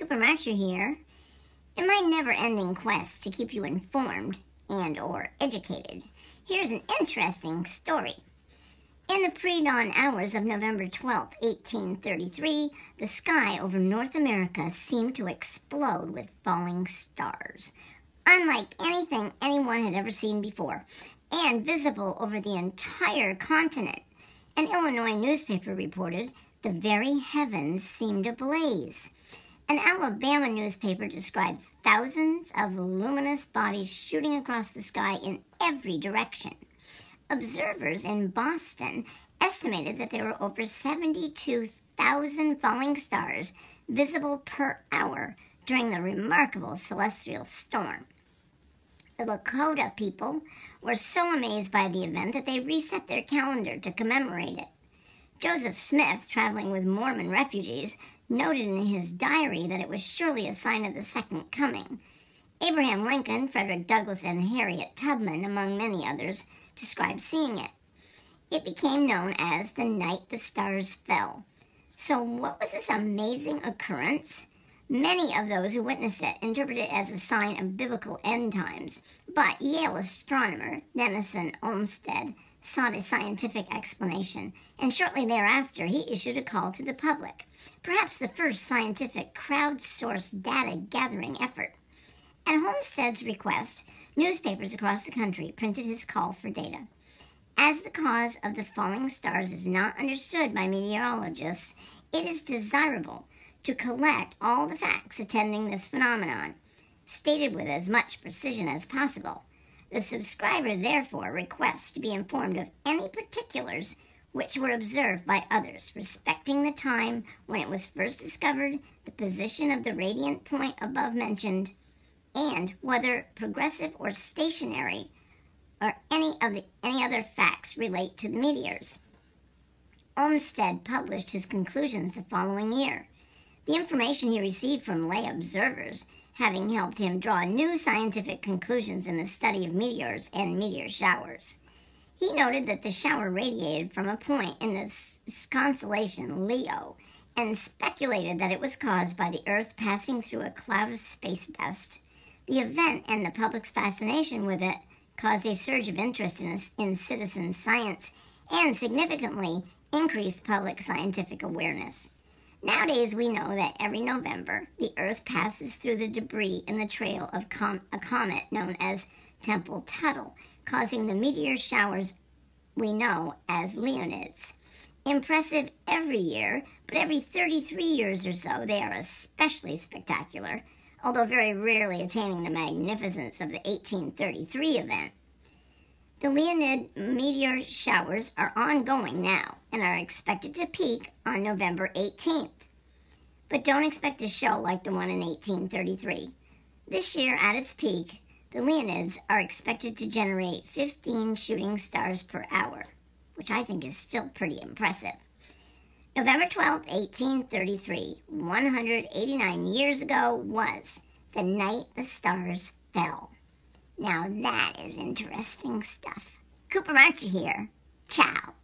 Cooper Marcher here. In my never-ending quest to keep you informed and or educated, here's an interesting story. In the pre-dawn hours of November 12, 1833, the sky over North America seemed to explode with falling stars, unlike anything anyone had ever seen before, and visible over the entire continent. An Illinois newspaper reported the very heavens seemed ablaze. An Alabama newspaper described thousands of luminous bodies shooting across the sky in every direction. Observers in Boston estimated that there were over 72,000 falling stars visible per hour during the remarkable celestial storm. The Lakota people were so amazed by the event that they reset their calendar to commemorate it. Joseph Smith, traveling with Mormon refugees, noted in his diary that it was surely a sign of the Second Coming. Abraham Lincoln, Frederick Douglass, and Harriet Tubman, among many others, described seeing it. It became known as the night the stars fell. So, what was this amazing occurrence? Many of those who witnessed it interpreted it as a sign of biblical end times, but Yale astronomer Denison Olmsted sought a scientific explanation, and shortly thereafter he issued a call to the public perhaps the first scientific crowdsourced data gathering effort. At Olmsted's request, newspapers across the country printed his call for data. As the cause of the falling stars is not understood by meteorologists, it is desirable to collect all the facts attending this phenomenon, stated with as much precision as possible. The subscriber therefore requests to be informed of any particulars which were observed by others, respecting the time when it was first discovered, the position of the radiant point above mentioned, and whether progressive or stationary, or any of the any other facts relate to the meteors. Olmsted published his conclusions the following year. The information he received from lay observers having helped him draw new scientific conclusions in the study of meteors and meteor showers. He noted that the shower radiated from a point in the constellation Leo and speculated that it was caused by the Earth passing through a cloud of space dust. The event and the public's fascination with it caused a surge of interest in, in citizen science and significantly increased public scientific awareness. Nowadays, we know that every November, the Earth passes through the debris in the trail of com- a comet known as Tempel Tuttle, causing the meteor showers we know as Leonids. Impressive every year, but every 33 years or so they are especially spectacular, although very rarely attaining the magnificence of the 1833 event. The Leonid meteor showers are ongoing now and are expected to peak on November 18th. But don't expect a show like the one in 1833. This year, at its peak, the Leonids are expected to generate 15 shooting stars per hour, which I think is still pretty impressive. November 12, 1833, 189 years ago, was the night the stars fell. Now that is interesting stuff. Cooper Marcher here. Ciao.